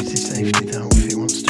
easy safety though if he wants to.